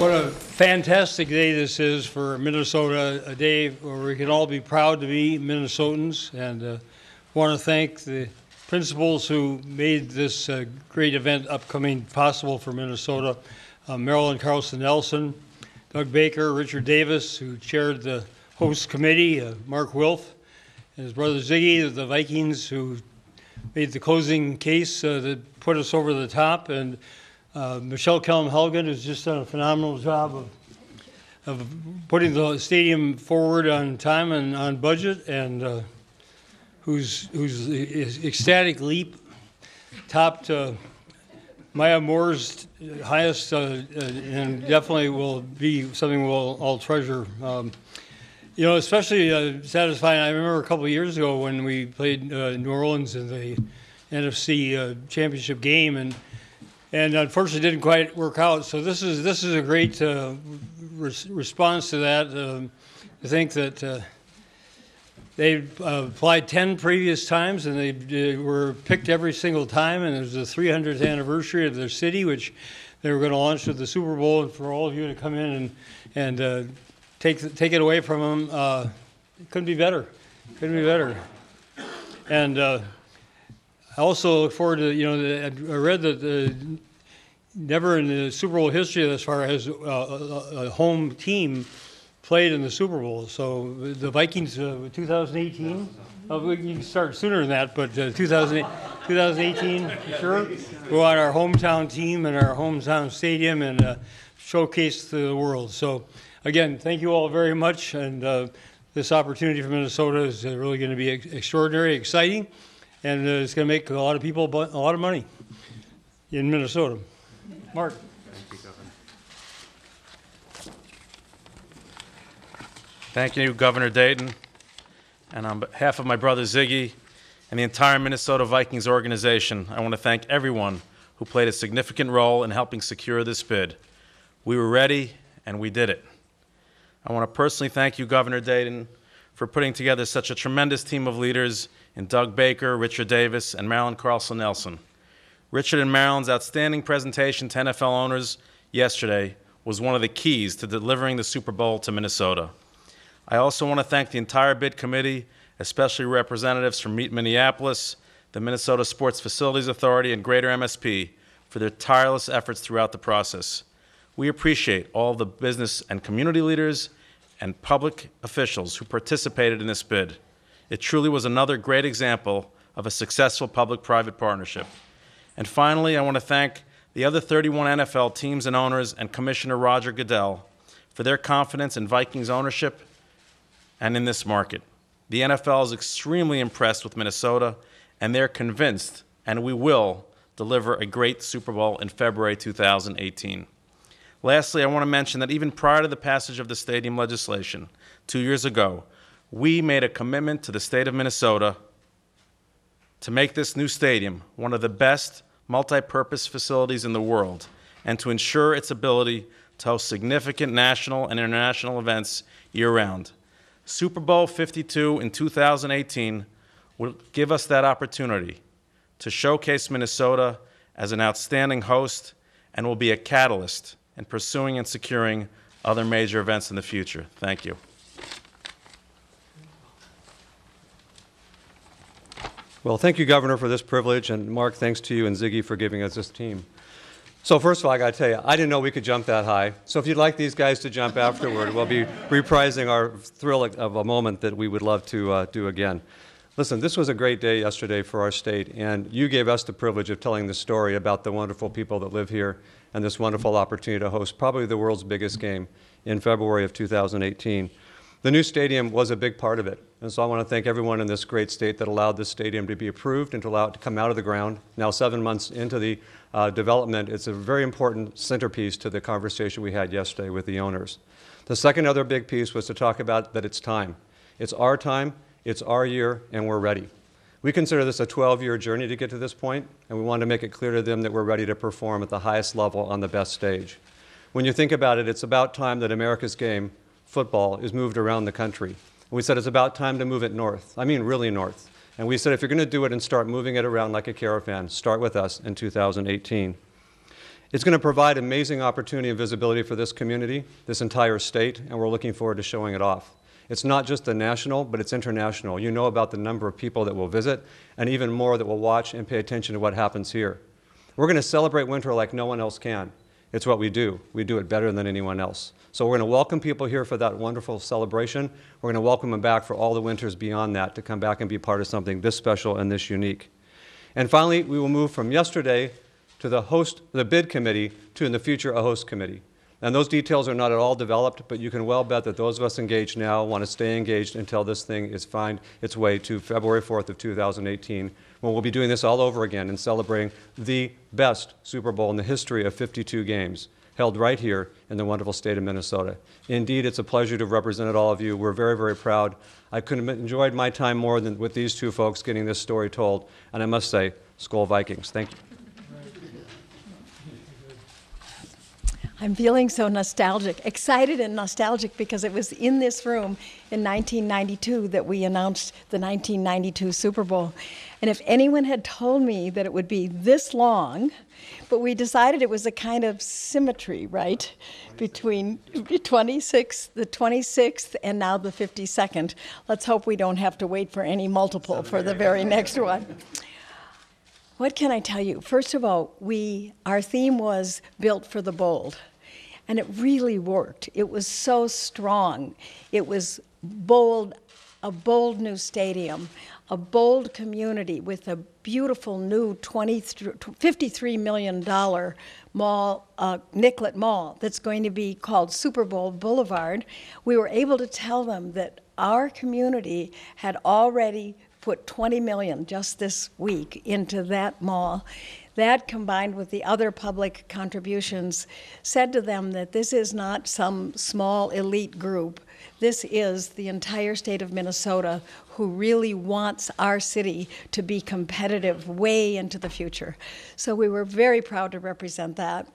What a fantastic day this is for Minnesota, a day where we can all be proud to be Minnesotans. And uh, want to thank the principals who made this uh, great event upcoming possible for Minnesota. Uh, Marilyn Carlson Nelson, Doug Baker, Richard Davis, who chaired the host committee, uh, Mark Wilf, and his brother Ziggy the Vikings, who made the closing case uh, that put us over the top, and uh, Michele Kelm-Helgen has just done a phenomenal job of, of putting the stadium forward on time and on budget, and uh, whose whose ecstatic leap topped uh, Maya Moore's highest, uh, uh, and definitely will be something we'll all treasure. Um, you know, especially uh, satisfying. I remember a couple years ago when we played New Orleans in the NFC Championship game, and and unfortunately didn't quite work out. So this is this is a great uh, res- response to that. Um, I think that uh, they uh, applied 10 previous times and they uh, were picked every single time. And it was the 300th anniversary of their city, which they were going to launch with the Super Bowl. And for all of you to come in and and uh, take take it away from them, uh, couldn't be better. Couldn't be better. And I also look forward to, you know, the- I read that the, never in the Super Bowl history thus far has uh, a, a home team played in the Super Bowl. So the Vikings, uh, 2018, uh, we can start sooner than that, but uh, 2008 2018, sure, go on our hometown team and our hometown stadium and uh, showcase to the world. So again, thank you all very much, and uh, this opportunity for Minnesota is uh, really going to be ex- extraordinary, exciting and uh, it's going to make a lot of people a lot of money in Minnesota. Mark. Thank you, Governor. Thank you, Governor Dayton. And on behalf of my brother Ziggy and the entire Minnesota Vikings organization, I want to thank everyone who played a significant role in helping secure this bid. We were ready and we did it. I want to personally thank you, Governor Dayton, for putting together such a tremendous team of leaders in Doug Baker, Richard Davis, and Marilyn Carlson Nelson. Richard and Marilyn's outstanding presentation to NFL owners yesterday was one of the keys to delivering the Super Bowl to Minnesota. I also want to thank the entire bid committee, especially representatives from Meet Minneapolis, the Minnesota Sports Facilities Authority, and Greater MSP for their tireless efforts throughout the process. We appreciate all the business and community leaders and public officials who participated in this bid. It truly was another great example of a successful public private partnership. And finally, I want to thank the other 31 NFL teams and owners and Commissioner Roger Goodell for their confidence in Vikings ownership and in this market. The NFL is extremely impressed with Minnesota, and they're convinced, and we will, deliver a great Super Bowl in February 2018. Lastly, I want to mention that even prior to the passage of the stadium legislation two years ago, we made a commitment to the state of Minnesota to make this new stadium one of the best multi-purpose facilities in the world and to ensure its ability to host significant national and international events year-round. Super Bowl 52 in 2018 will give us that opportunity to showcase Minnesota as an outstanding host and will be a catalyst in pursuing and securing other major events in the future. Thank you. Well, thank you, Governor, for this privilege, and Mark, thanks to you and Ziggy for giving us this team. So first of all, I got to tell you, I didn't know we could jump that high. So if you'd like these guys to jump afterward, we'll be reprising our thrill of a moment that we would love to uh, do again. Listen, this was a great day yesterday for our state, and you gave us the privilege of telling the story about the wonderful people that live here and this wonderful opportunity to host probably the world's biggest game in February of 2018. The new stadium was a big part of it. And so I want to thank everyone in this great state that allowed this stadium to be approved and to allow it to come out of the ground. Now, seven months into the uh, development, it's a very important centerpiece to the conversation we had yesterday with the owners. The second other big piece was to talk about that it's time. It's our time, it's our year, and we're ready. We consider this a 12 year journey to get to this point, and we want to make it clear to them that we're ready to perform at the highest level on the best stage. When you think about it, it's about time that America's game, football, is moved around the country. And we said it's about time to move it north. I mean, really north. And we said if you're going to do it and start moving it around like a caravan, start with us in 2018. It's going to provide amazing opportunity and visibility for this community, this entire state, and we're looking forward to showing it off. It's not just the national, but it's international. You know about the number of people that will visit, and even more that will watch and pay attention to what happens here. We're going to celebrate winter like no one else can. It's what we do. We do it better than anyone else. So we're going to welcome people here for that wonderful celebration. We're going to welcome them back for all the winters beyond that to come back and be part of something this special and this unique. And finally, we will move from yesterday to the host, the bid committee, to in the future a host committee. And those details are not at all developed, but you can well bet that those of us engaged now want to stay engaged until this thing is find its way to February 4th of 2018, when we'll be doing this all over again and celebrating the best Super Bowl in the history of 52 games, held right here in the wonderful state of Minnesota. Indeed, it's a pleasure to have represented all of you. We're very, very proud. I couldn't have enjoyed my time more than with these two folks getting this story told. And I must say, Skol Vikings. Thank you. I'm feeling so nostalgic, excited and nostalgic because it was in this room in 1992 that we announced the 1992 Super Bowl. And if anyone had told me that it would be this long, but we decided it was a kind of symmetry, right? Between 26th, the 26th, and now the 52nd. Let's hope we don't have to wait for any multiple for the very next one. What can I tell you? First of all, we our theme was built for the bold. And it really worked. It was so strong. It was bold, a bold new stadium, a bold community with a beautiful new 20, $53 million mall, uh, Nicollet Mall, that's going to be called Super Bowl Boulevard. We were able to tell them that our community had already put 20 million just this week into that mall. That combined with the other public contributions said to them that this is not some small elite group. This is the entire state of Minnesota who really wants our city to be competitive way into the future. So we were very proud to represent that.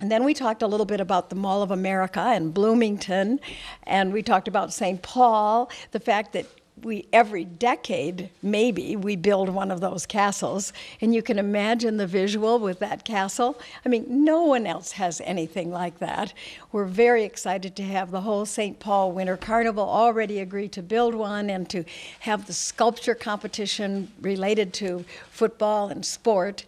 And then we talked a little bit about the Mall of America and Bloomington, and we talked about St. Paul, the fact that we every decade maybe we build one of those castles. And you can imagine the visual with that castle. I mean no one else has anything like that. We're very excited to have the whole st paul winter carnival already agree to build one and to have the sculpture competition related to football and sport.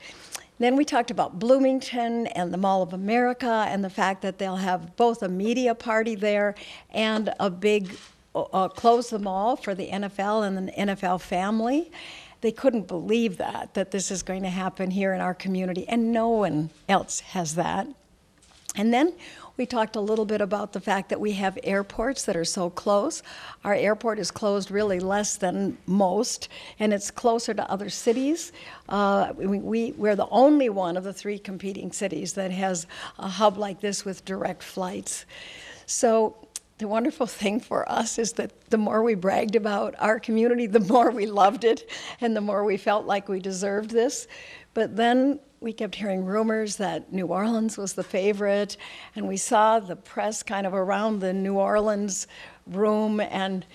Then we talked about Bloomington and the Mall of America and the fact that they'll have both a media party there and a big uh, close the mall for the NFL and the NFL family. They couldn't believe that, that this is going to happen here in our community, and no one else has that. And then we talked a little bit about the fact that we have airports that are so close. Our airport is closed really less than most, and it's closer to other cities. Uh, we, we, we're the only one of the three competing cities that has a hub like this with direct flights. So the wonderful thing for us is that the more we bragged about our community, the more we loved it, and the more we felt like we deserved this. But then we kept hearing rumors that New Orleans was the favorite, and we saw the press kind of around the New Orleans room, and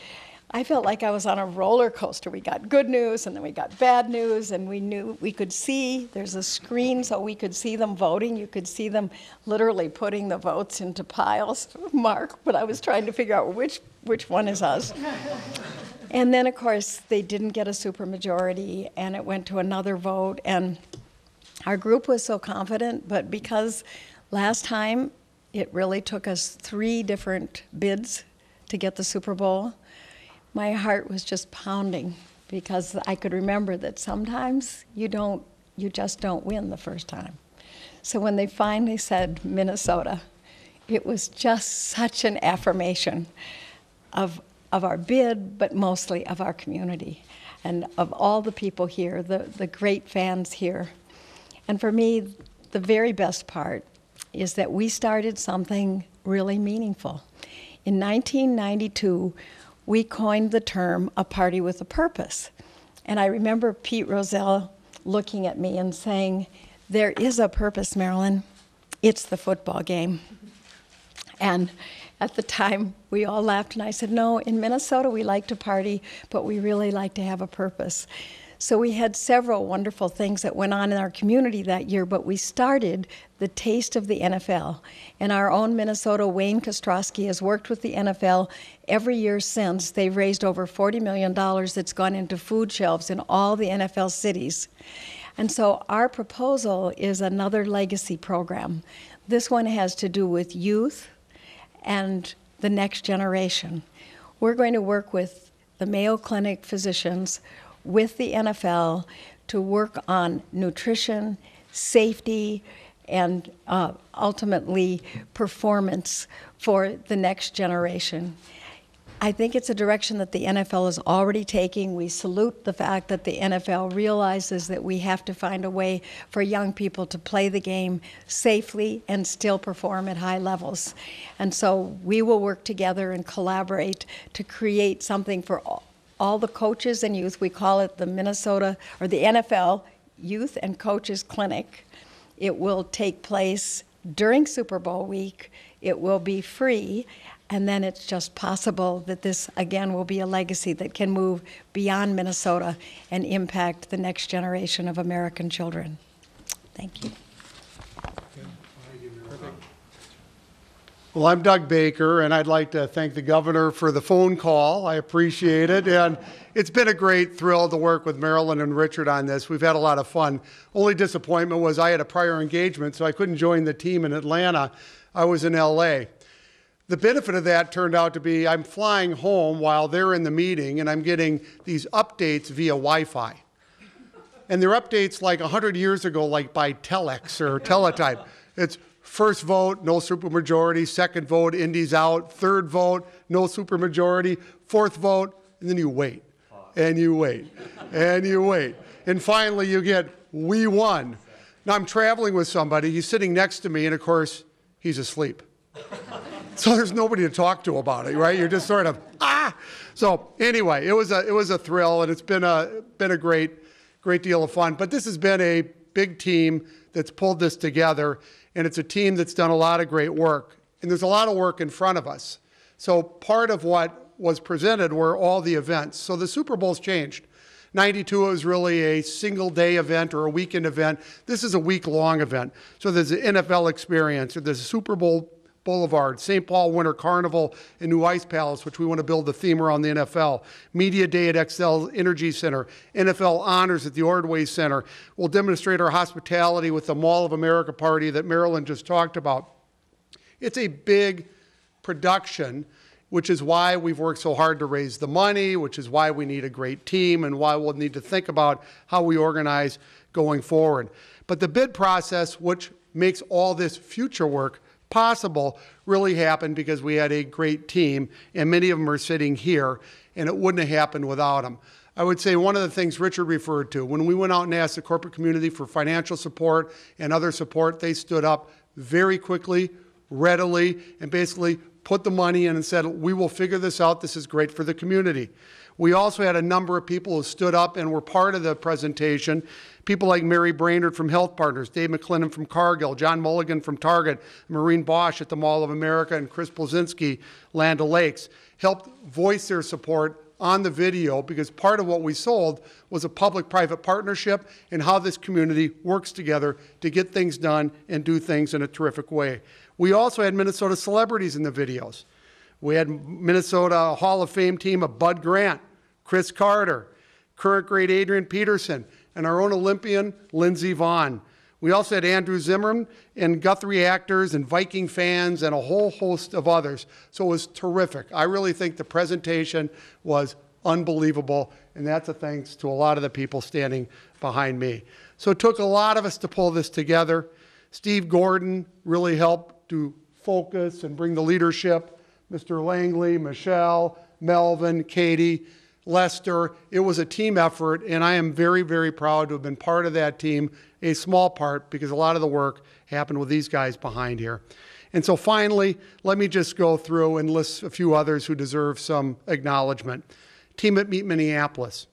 I felt like I was on a roller coaster. We got good news and then we got bad news, and we knew we could see there's a screen so we could see them voting. You could see them literally putting the votes into piles, Mark, but I was trying to figure out which, which one is us. and then, of course, they didn't get a supermajority, and it went to another vote. And our group was so confident, but because last time it really took us three different bids to get the Super Bowl my heart was just pounding because I could remember that sometimes you don't, you just don't win the first time. So when they finally said Minnesota, it was just such an affirmation of, of our bid, but mostly of our community and of all the people here, the, the great fans here. And for me, the very best part is that we started something really meaningful. In 1992, we coined the term a party with a purpose. And I remember Pete Rozelle looking at me and saying, There is a purpose, Marilyn. It's the football game. And at the time, we all laughed, and I said, No, in Minnesota, we like to party, but we really like to have a purpose. So we had several wonderful things that went on in our community that year, but we started the taste of the NFL. And our own Minnesota, Wayne Kostroski, has worked with the NFL every year since. They've raised over $40 million that's gone into food shelves in all the NFL cities. And so our proposal is another legacy program. This one has to do with youth and the next generation. We're going to work with the Mayo Clinic physicians, with the NFL, to work on nutrition, safety, and uh, ultimately performance for the next generation. I think it's a direction that the NFL is already taking. We salute the fact that the NFL realizes that we have to find a way for young people to play the game safely and still perform at high levels. And so we will work together and collaborate to create something for all, all the coaches and youth. We call it the Minnesota or the NFL Youth and Coaches Clinic. It will take place during Super Bowl week. It will be free. And then it's just possible that this, again, will be a legacy that can move beyond Minnesota and impact the next generation of American children. Thank you. Well, I'm Doug Baker, and I'd like to thank the governor for the phone call. I appreciate it. And it's been a great thrill to work with Marilyn and Richard on this. We've had a lot of fun. Only disappointment was I had a prior engagement, so I couldn't join the team in Atlanta. I was in LA. The benefit of that turned out to be I'm flying home while they're in the meeting, and I'm getting these updates via Wi Fi. And they're updates like 100 years ago, like by Telex or Teletype. It's first vote, no supermajority. Second vote, Indy's out. Third vote, no supermajority. Fourth vote, and then you wait. And you wait. And you wait. And finally, you get, we won. Now, I'm traveling with somebody. He's sitting next to me, and of course, he's asleep. So there's nobody to talk to about it, right? You're just sort of ah. So anyway, it was a it was a thrill, and it's been a been a great great deal of fun. But this has been a big team that's pulled this together, and it's a team that's done a lot of great work. And there's a lot of work in front of us. So part of what was presented were all the events. So the Super Bowl's changed. 92 was really a single day event or a weekend event. This is a week long event. So there's an NFL experience, or there's a Super Bowl Boulevard, St. Paul Winter Carnival, and New Ice Palace, which we want to build the theme around the NFL. Media Day at Xcel Energy Center, NFL Honors at the Ordway Center. We'll demonstrate our hospitality with the Mall of America party that Marilyn just talked about. It's a big production, which is why we've worked so hard to raise the money, which is why we need a great team, and why we'll need to think about how we organize going forward. But the bid process, which makes all this future work possible really happened because we had a great team, and many of them are sitting here, and it wouldn't have happened without them. I would say one of the things Richard referred to, when we went out and asked the corporate community for financial support and other support, they stood up very quickly, readily, and basically put the money in and said, We will figure this out. This is great for the community. We also had a number of people who stood up and were part of the presentation People like Mary Brainerd from Health Partners, Dave MacLennan from Cargill, John Mulligan from Target, Maureen Bausch at the Mall of America, and Chris Policinski, Land O'Lakes, helped voice their support on the video because part of what we sold was a public private partnership and how this community works together to get things done and do things in a terrific way. We also had Minnesota celebrities in the videos. We had Minnesota Hall of Fame team of Bud Grant, Cris Carter, current great Adrian Peterson, and our own Olympian, Lindsey Vonn. We also had Andrew Zimmern and Guthrie actors and Viking fans and a whole host of others. So it was terrific. I really think the presentation was unbelievable, and that's a thanks to a lot of the people standing behind me. So it took a lot of us to pull this together. Steve Gordon really helped to focus and bring the leadership. Mr. Langley, Michelle, Melvin, Katie. Lester. It was a team effort, and I am very, very proud to have been part of that team, a small part, because a lot of the work happened with these guys behind here. And so finally, let me just go through and list a few others who deserve some acknowledgement. Team at Meet Minneapolis,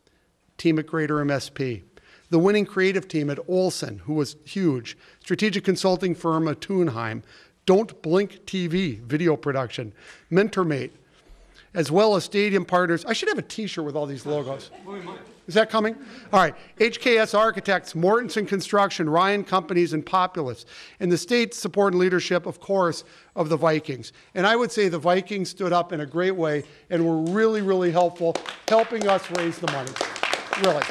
team at Greater MSP, the winning creative team at Olson, who was huge, strategic consulting firm at Tunheim, Don't Blink TV, video production, MentorMate, as well as stadium partners. I should have a T-shirt with all these logos. Is that coming? All right. HKS Architects, Mortenson Construction, Ryan Companies, and Populous. And the state's support and leadership, of course, of the Vikings. And I would say the Vikings stood up in a great way and were really, really helpful, helping us raise the money. Really.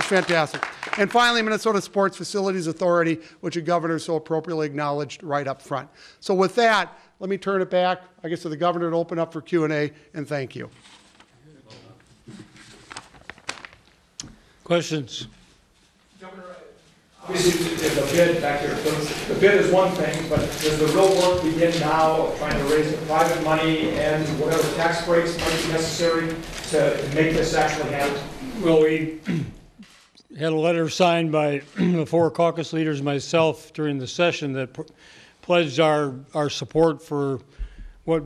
It's fantastic. And finally, Minnesota Sports Facilities Authority, which the governor so appropriately acknowledged right up front. So with that, let me turn it back, I guess, to the governor to open up for Q&A, and thank you. Questions? Obviously, there's a bid back here, the bid is one thing, but does the real work begin now, of trying to raise the private money and whatever tax breaks might be necessary to to make this actually happen? Well, we had a letter signed by the four caucus leaders myself during the session that pledged our, our support for what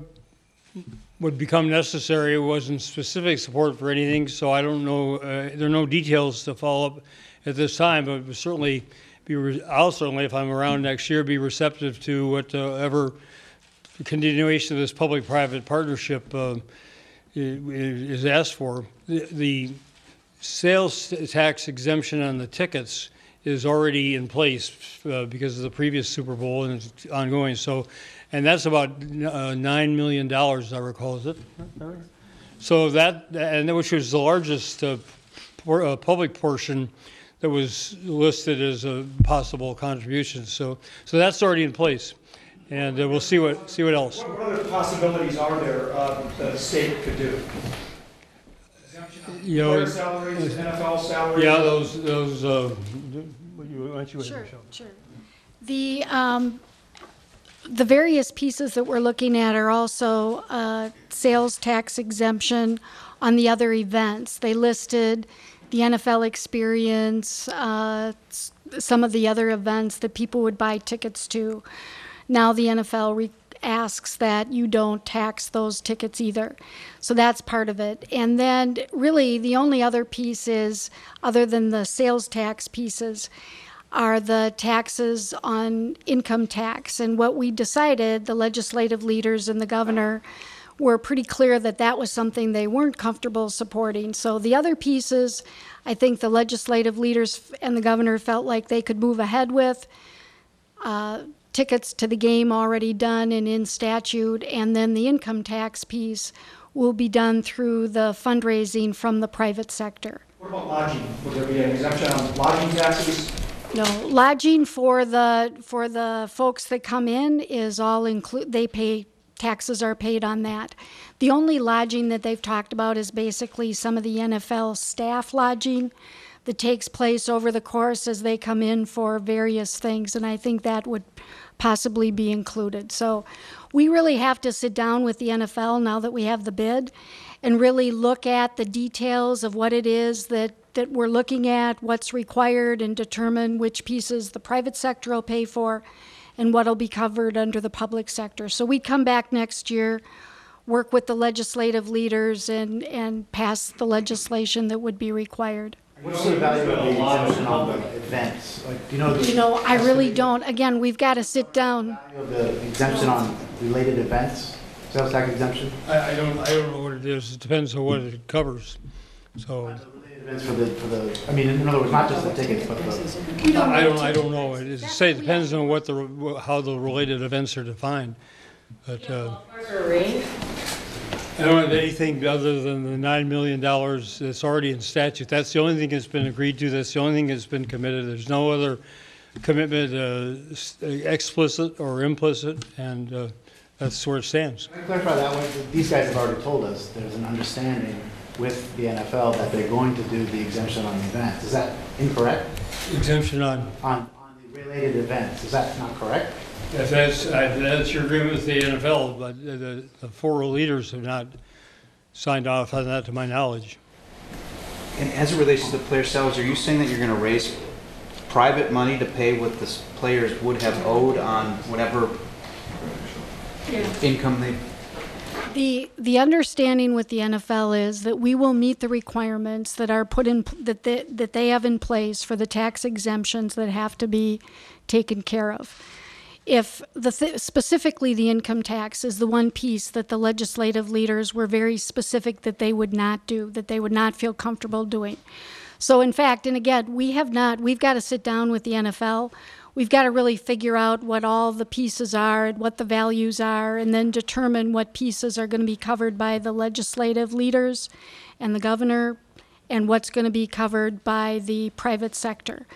would become necessary. It wasn't specific support for anything, so I don't know, uh, there are no details to follow up at this time, but certainly be, I'll certainly, if I'm around next year, be receptive to whatever continuation of this public-private partnership uh, is asked for. The- The sales tax exemption on the tickets is already in place uh, because of the previous Super Bowl and it's ongoing. So, and that's about uh, nine million dollars, I recall. Is it? So that and which was the largest uh, por- uh, public portion that was listed as a possible contribution. So, so that's already in place, and uh, we'll see what see what else. What other possibilities are there uh, that the state could do? Exemption on You know, Player salaries, NFL salaries? Yeah, those those. Uh, why don't you Sure, Michelle? sure. The, um, the various pieces that we're looking at are also, uh, sales tax exemption on the other events. They listed the NFL experience, uh, s- some of the other events that people would buy tickets to. Now the NFL re- asks that you don't tax those tickets either. So that's part of it. And then really the only other piece is, other than the sales tax pieces, are the taxes on income tax. And what we decided, the legislative leaders and the governor were pretty clear that that was something they weren't comfortable supporting. So the other pieces, I think the legislative leaders and the governor felt like they could move ahead with. Uh, tickets to the game already done and in statute, and then the income tax piece will be done through the fundraising from the private sector. What about lodging? Would there be an exemption on lodging taxes? No, lodging for the, for the folks that come in is all include, they pay, taxes are paid on that. The only lodging that they've talked about is basically some of the NFL staff lodging that takes place over the course as they come in for various things, and I think that would possibly be included. So we really have to sit down with the NFL now that we have the bid and really look at the details of what it is that, that we're looking at, what's required, and determine which pieces the private sector will pay for and what'll be covered under the public sector. So we'd come back next year, work with the legislative leaders, and, and pass the legislation that would be required. What's the value of the exemption on the events? Like, do you know the You know, I really don't, again, we've got to sit down. value of the exemption on related events? Sales tax exemption? I, I don't, I don't know what it is. It depends on what it covers. So, Related Events for the, for the, I mean, in other words, not just the tickets, but the, I don't, I don't know. It is, say, it depends on what the, how the related events are defined. But, uh, I don't have anything other than the nine million dollars that's already in statute. That's the only thing that's been agreed to. That's the only thing that's been committed. There's no other commitment, uh, explicit or implicit, and, uh, that's where it stands. Can I clarify that one? These guys have already told us there's an understanding with the NFL that they're going to do the exemption on the events. Is that incorrect? Exemption on On, on the related events, is that not correct? If that's, uh, that's your agreement with the NFL, but the, the four leaders have not signed off on that to my knowledge. And as it relates to the player salaries, are you saying that you're going to raise private money to pay what the s- players would have owed on whatever income they? The, the understanding with the NFL is that we will meet the requirements that are put in, that they, that they have in place for the tax exemptions that have to be taken care of. If the, th- specifically the income tax is the one piece that the legislative leaders were very specific that they would not do, that they would not feel comfortable doing. So in fact, and again, we have not, we've got to sit down with the NFL. We've got to really figure out what all the pieces are and what the values are, and then determine what pieces are going to be covered by the legislative leaders and the governor and what's going to be covered by the private sector.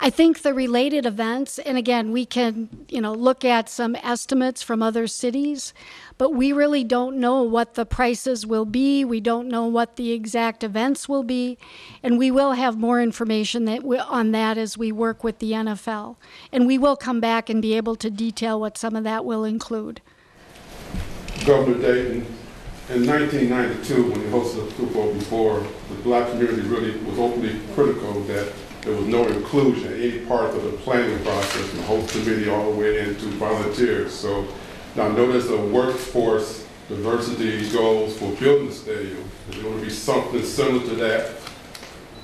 I think the related events, and again, we can, you know, look at some estimates from other cities, but we really don't know what the prices will be. We don't know what the exact events will be, and we will have more information that we, on that as we work with the NFL. And we will come back and be able to detail what some of that will include. Governor Dayton, in 1992, when he hosted the Super Bowl before, the black community really was openly critical that there was no inclusion in any part of the planning process, from the host committee all the way into volunteers. So now there's a workforce diversity goals for building the stadium. Is there going to be something similar to that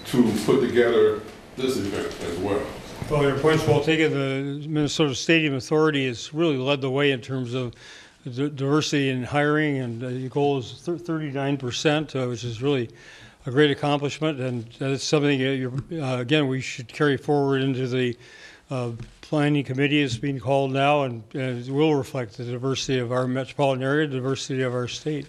to put together this event as well? Well, your point's well taken. The Minnesota Stadium Authority has really led the way in terms of diversity in hiring, and uh, the goal is 39%, uh, which is really a great accomplishment, and that's something, uh, again, we should carry forward into the uh, planning committee is being called now, and and it will reflect the diversity of our metropolitan area, the diversity of our state.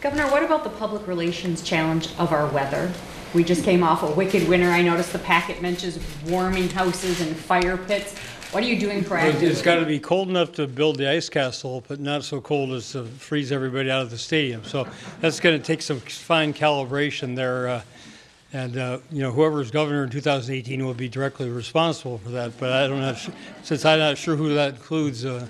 Governor, what about the public relations challenge of our weather? We just came off a wicked winter. I noticed the packet mentions warming houses and fire pits. What are you doing proactively? It's got to be cold enough to build the ice castle, but not so cold as to freeze everybody out of the stadium. So that's going to take some fine calibration there. uh, And, uh, you know, whoever's governor in 2018 will be directly responsible for that. But I don't have, since I'm not sure who that includes, uh,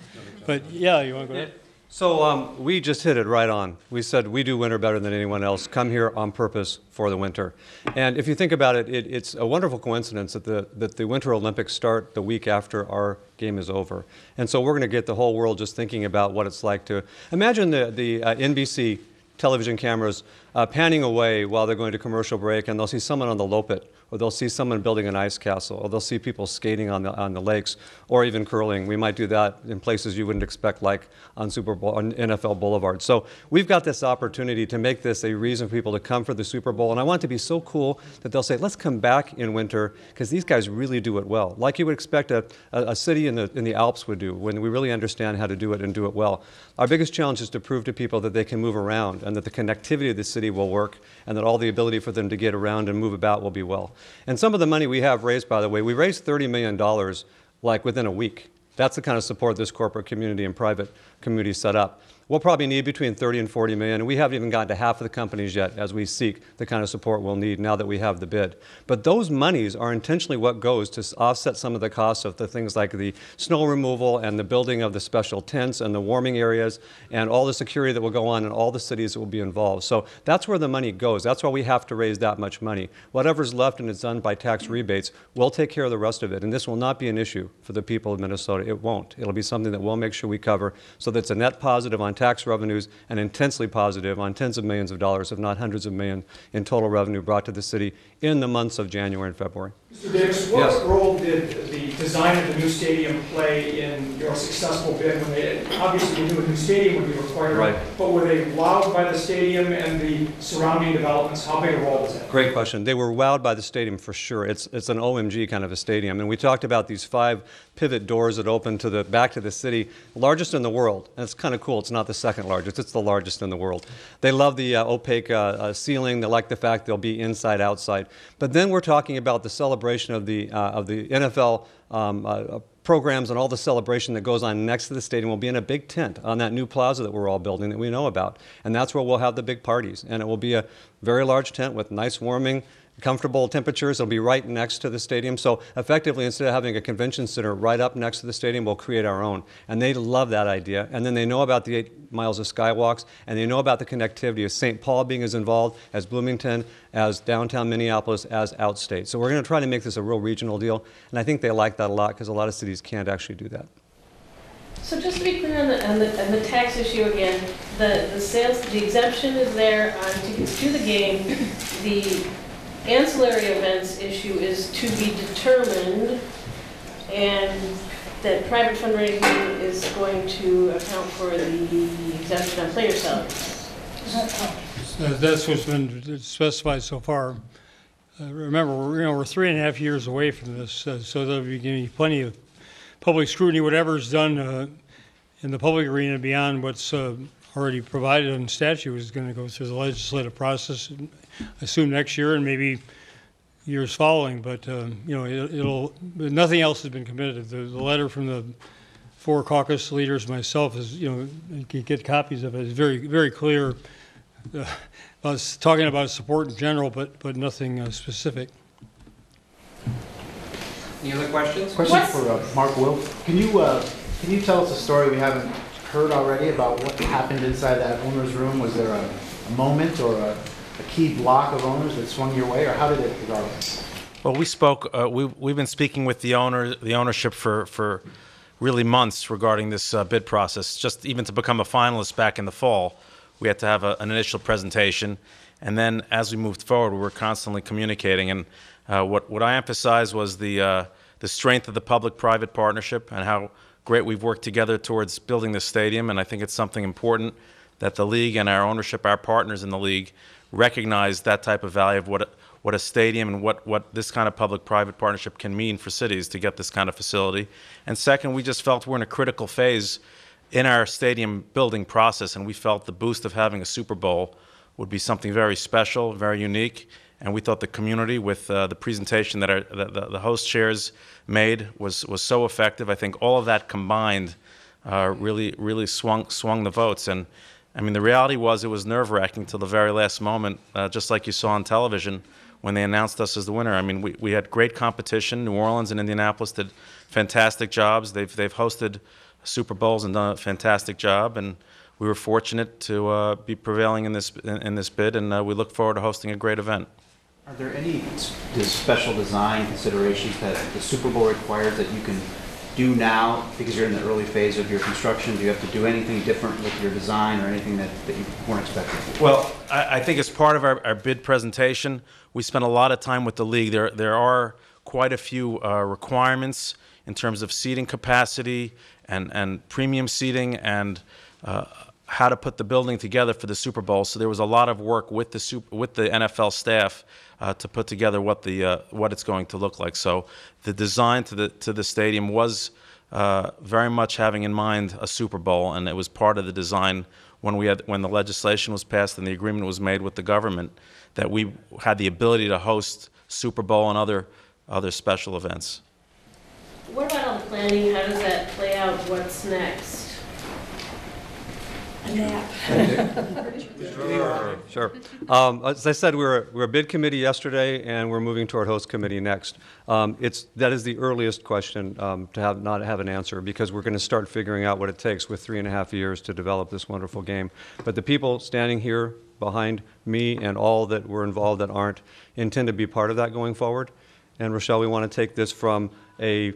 but yeah, you want to go ahead? So um, we just hit it right on. We said we do winter better than anyone else. Come here on purpose for the winter. And if you think about it, it it's a wonderful coincidence that the, that the Winter Olympics start the week after our game is over. And so we're going to get the whole world just thinking about what it's like to imagine the, the uh, NBC television cameras uh, panning away while they're going to commercial break, and they'll see someone on the Loppet, or they'll see someone building an ice castle, or they'll see people skating on the, on the lakes, or even curling. We might do that in places you wouldn't expect, like on Super Bowl, on NFL Boulevard. So we've got this opportunity to make this a reason for people to come for the Super Bowl, and I want it to be so cool that they'll say, let's come back in winter, because these guys really do it well, like you would expect a, a, a city in the, in the Alps would do, when we really understand how to do it and do it well. Our biggest challenge is to prove to people that they can move around and that the connectivity of the city will work and that all the ability for them to get around and move about will be well. And some of the money we have raised, by the way, we raised $30 million like within a week. That's the kind of support this corporate community and private community set up. We'll probably need between 30 and 40 million, and we haven't even gotten to half of the companies yet as we seek the kind of support we'll need now that we have the bid. But those monies are intentionally what goes to offset some of the costs of the things like the snow removal and the building of the special tents and the warming areas and all the security that will go on in all the cities that will be involved. So that's where the money goes. That's why we have to raise that much money. Whatever's left and it's done by tax rebates, we'll take care of the rest of it. And this will not be an issue for the people of Minnesota. It won't. It'll be something that we'll make sure we cover so that it's a net positive on tax revenues and intensely positive on tens of millions of dollars, if not hundreds of millions, in total revenue brought to the city in the months of January and February. Mr. Davis, Yes. what role did the design of the new stadium play in your successful bid when they, obviously you knew a new stadium would be required, Right. but were they wowed by the stadium and the surrounding developments? How big a role was that? Great question. They were wowed by the stadium for sure. It's, it's an OMG kind of a stadium. And we talked about these five pivot doors that open to the back to the city, largest in the world. And it's kind of cool. It's not the second largest, it's the largest in the world. They love the uh, opaque uh, uh, ceiling. They like the fact they'll be inside outside. But then we're talking about the celebration of the, uh, of the NFL um, uh, uh, programs and all the celebration that goes on next to the stadium will be in a big tent on that new plaza that we're all building that we know about. And that's where we'll have the big parties. And it will be a very large tent with nice warming, comfortable temperatures. It'll be right next to the stadium. So effectively, instead of having a convention center right up next to the stadium, we'll create our own. And they love that idea. And then they know about the eight miles of skywalks, and they know about the connectivity of St. Paul being as involved as Bloomington, as downtown Minneapolis, as outstate. So we're going to try to make this a real regional deal. And I think they like that a lot because a lot of cities can't actually do that. So just to be clear on the, on the, on the tax issue again, the, the sales, the exemption is there on tickets to the game. The ancillary events issue is to be determined, and that private fundraising is going to account for the exemption on player salaries. Uh, That's what's been specified so far. uh, remember, we're, you know, we're three and a half years away from this, uh, so there'll be gonna be plenty of public scrutiny, whatever's done uh, in the public arena beyond what's uh, already provided in statute is going to go through the legislative process, I assume next year and maybe years following, but, um, you know, it- it'll, nothing else has been committed. The the letter from the four caucus leaders, myself, is, you know, you can get copies of it, it's very, very clear, uh, about s- talking about support in general, but, but nothing uh, specific. Any other questions? Question What's- for uh, Mark Wilf. Can you, uh, can you tell us a story we haven't heard already about what happened inside that owner's room? Was there a a moment or a a key block of owners that swung your way, or how did it develop? Well, we spoke, uh, we, we've been speaking with the owner, the ownership for, for really months regarding this uh, bid process. Just even to become a finalist back in the fall, we had to have a, an initial presentation. And then as we moved forward, we were constantly communicating. And uh, what, what I emphasized was the, uh, the strength of the public-private partnership and how great we've worked together towards building this stadium. And I think it's something important that the league and our ownership, our partners in the league, recognize that type of value of what a, what a stadium and what, what this kind of public-private partnership can mean for cities to get this kind of facility. And second, we just felt we're in a critical phase in our stadium building process, and we felt the boost of having a Super Bowl would be something very special, very unique. And we thought the community, with uh, the presentation that our, the, the, the host chairs made, was, was so effective. I think all of that combined uh, really, really swung, swung the votes. And I mean, the reality was it was nerve wracking till the very last moment, uh, just like you saw on television when they announced us as the winner. I mean, we, we had great competition. New Orleans and Indianapolis did fantastic jobs. They've, they've hosted Super Bowls and done a fantastic job. And we were fortunate to uh, be prevailing in this, in, in this bid, and uh, we look forward to hosting a great event. Are there any special design considerations that the Super Bowl requires that you can do now because you're in the early phase of your construction? Do you have to do anything different with your design or anything that, that you weren't expecting? Well, I, I think as part of our, our bid presentation, we spent a lot of time with the league. There, there are quite a few uh, requirements in terms of seating capacity and, and premium seating and uh, how to put the building together for the Super Bowl. So there was a lot of work with the super, with the NFL staff uh, to put together what the uh, what it's going to look like. So the design to the to the stadium was uh, very much having in mind a Super Bowl, and it was part of the design when we had when the legislation was passed and the agreement was made with the government that we had the ability to host Super Bowl and other other special events. What about all the planning? How does that play out? What's next? Nap. Sure. Um, As I said, we were, we were a bid committee yesterday, and we're moving toward host committee next. Um, It's, that is the earliest question um, to have, not have an answer, because we're going to start figuring out what it takes with three and a half years to develop this wonderful game. But the people standing here behind me and all that were involved that aren't intend to be part of that going forward. And Rochelle, we want to take this from a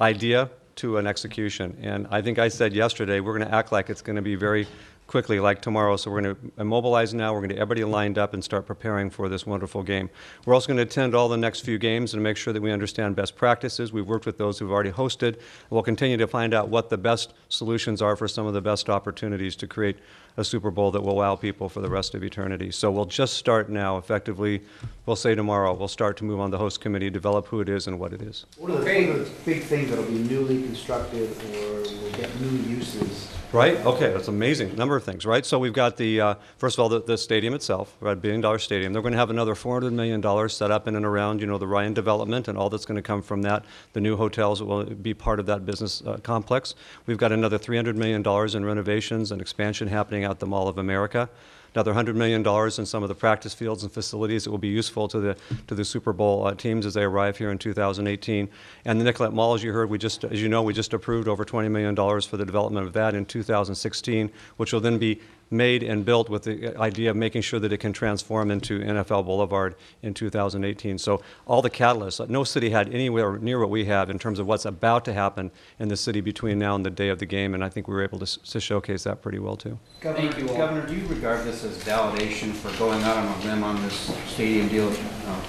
idea to an execution. And I think I said yesterday, we're going to act like it's going to be very quickly, like tomorrow. So we're going to immobilize now. We're going to get everybody lined up and start preparing for this wonderful game. We're also going to attend all the next few games and make sure that we understand best practices. We've worked with those who've already hosted. We'll continue to find out what the best solutions are for some of the best opportunities to create a Super Bowl that will wow people for the rest of eternity. So we'll just start now, effectively. We'll say tomorrow, we'll start to move on the host committee, develop who it is and what it is. What are the, what are the big things that'll be newly constructed or will get new uses? Right, okay, that's amazing, number of things, right? So we've got the, uh, first of all, the, the stadium itself, we've a billion-dollar stadium. They're going to have another $400 million set up in and around, you know, the Ryan development and all that's going to come from that, the new hotels will be part of that business uh, complex. We've got another $300 million in renovations and expansion happening at the Mall of America. Another $100 million in some of the practice fields and facilities that will be useful to the, to the Super Bowl uh, teams as they arrive here in 2018. And the Nicollet Mall, as you heard, we just, as you know, we just approved over $20 million for the development of that in 2016, which will then be made and built with the idea of making sure that it can transform into NFL Boulevard in 2018. So all the catalysts, no city had anywhere near what we have in terms of what's about to happen in the city between now and the day of the game, and I think we were able to, to showcase that pretty well too. Governor, Governor, do you regard this as validation for going out on a limb on this stadium deal uh,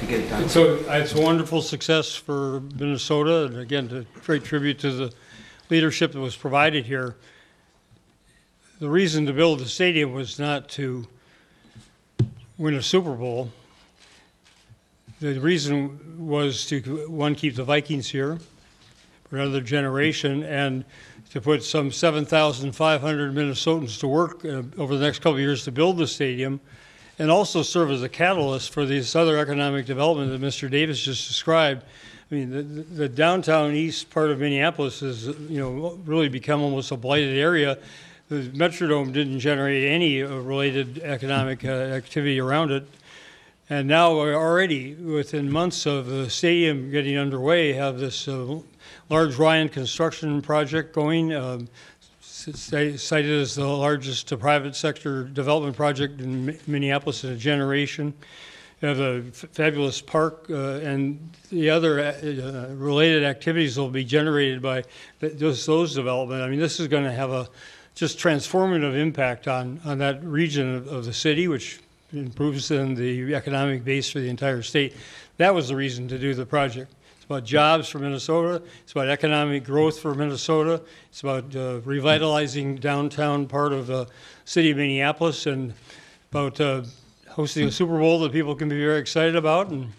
to get it done? So it's a wonderful success for Minnesota, and again, a great tribute to the leadership that was provided here. The reason to build the stadium was not to win a Super Bowl. the reason was to, one, keep the Vikings here for another generation, and to put some 7,500 Minnesotans to work uh, over the next couple of years to build the stadium, and also serve as a catalyst for this other economic development that Mr. Davis just described. I mean, the, the downtown east part of Minneapolis has, you know, really become almost a blighted area. The Metrodome didn't generate any uh, related economic uh, activity around it. And now we're already, within months of the stadium getting underway, have this uh, large Ryan construction project going, um, cited as the largest uh, private sector development project in Mi- Minneapolis in a generation. You have a fabulous park, uh, and the other uh, uh, related activities will be generated by th- those, those development. I mean, this is going to have a just transformative impact on, on that region of, of the city, which improves then the economic base for the entire state. That was the reason to do the project. It's about jobs for Minnesota. It's about economic growth for Minnesota. It's about uh, revitalizing downtown part of the city of Minneapolis and about uh, hosting a Super Bowl that people can be very excited about. And,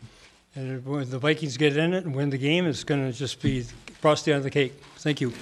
and when the Vikings get in it and win the game, it's going to just be frosty on the cake. Thank you.